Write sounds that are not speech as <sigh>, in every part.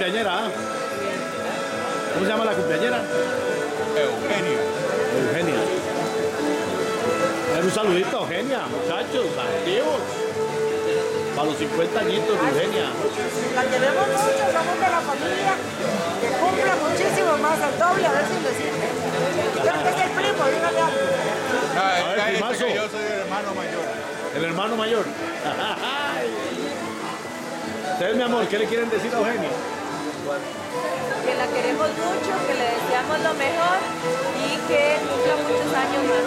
cumpleañera? Eugenio. Eugenia. Eh, Un saludito a Eugenia, muchachos, activos. Para los 50 añitos de Eugenia. La queremos mucho, somos de la familia, que cumple muchísimo más, el doble, a ver si le sirve. Creo que es el primo, dígale algo. No, es yo soy el hermano mayor. El hermano mayor. <laughs> Ustedes, mi amor, ¿qué le quieren decir a Eugenia? Que la queremos mucho, que le deseamos lo mejor y que cumpla muchos años más.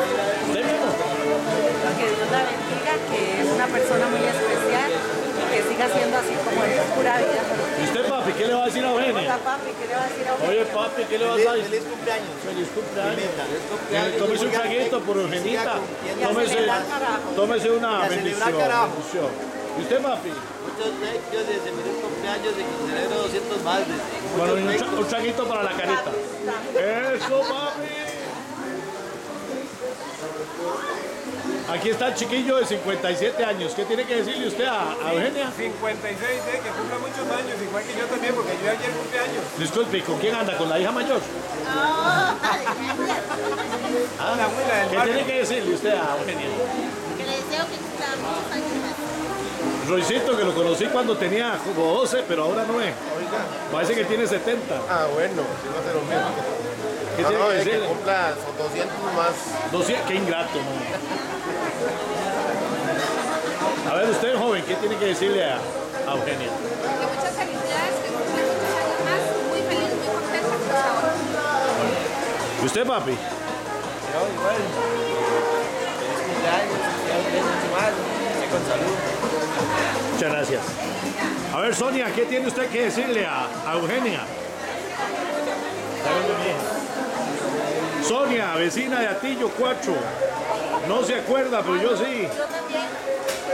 Que Dios la bendiga, que es una persona muy especial y que siga siendo así como es pura vida. ¿Y usted, papi, qué le va a decir a Hola Eugenia? papi, ¿qué le va a decir a? Oye, papi, ¿qué le vas a decir? Feliz cumpleaños. Feliz cumpleaños. Feliz cumpleaños. Tómese un traguito por Eugenita. Tómese, tómese una bendición. ¿Y usted, papi? Muchos éxitos desde feliz cumpleaños de que celebro 200 más. De, Bueno, un, un traguito para la carita. Eso, papi. Aquí está el chiquillo de 57 años. ¿Qué tiene que decirle usted a, a Eugenia? 56, eh, que cumpla muchos años, igual que yo también, porque yo ayer cumpleaños. Disculpe, ¿y ¿con quién anda? ¿Con la hija mayor? <laughs> La abuela del ¿Qué barrio. tiene que decirle usted a Eugenia? Roycito, que lo conocí cuando tenía como 12, pero ahora no es. Parece que tiene 70. Ah, bueno, si no hace lo mismo. ¿Qué No, tiene no, que es que cumpla son 200 más. 200, qué ingrato, ¿no? A ver, usted, joven, ¿qué tiene que decirle a, a Eugenia? Que muchas felicidades, que cumpla muchos años más, muy feliz, muy contenta ahora. ¿Y usted, papi? Yo igual. Feliz cumpleaños. Mucho más. Que con salud. Muchas gracias. A ver, Sonia, ¿qué tiene usted que decirle a, a Eugenia? Sonia, vecina de Atillo 4. No se acuerda, pero yo sí. Yo también,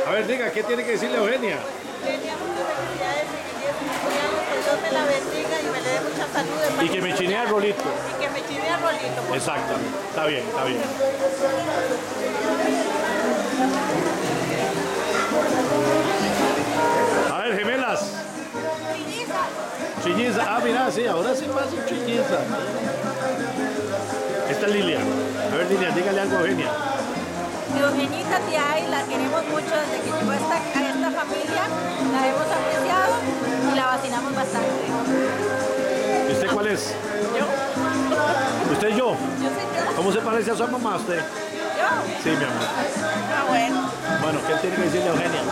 A ver, diga, ¿qué tiene que decirle a Eugenia? Eugenia, muchas felicidades y que Dios cumpleaños, que Dios me la bendiga y me le dé mucha salud. Y que me chinea el rolito. Y que me chinea el rolito. Exactamente. Está bien, está bien. A ver, gemelas. Chilliza. Ah, mira, sí, ahora sí pasa chilliza. Esta es Lilia. A ver, Lilia, dígale algo a Eugenia. Eugenita Tiay, la queremos mucho desde que llegó a esta, a esta familia, la hemos apreciado y la vacinamos bastante. ¿Y usted cuál es? ¿Yo? ¿Usted yo? Yo soy yo. ¿Cómo se parece a su mamá usted? ¿Yo? Sí, mi amor. Ah, bueno. Bueno, ¿qué tiene que decirle Eugenia?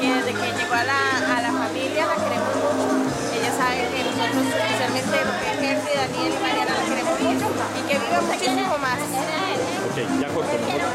Y desde que llegó a la, a la familia la queremos mucho. Ella sabe que nosotros, especialmente lo que es Henry, Daniel y Mariana, la queremos mucho y que viva muchísimo más. Ok, ya corto. mejor.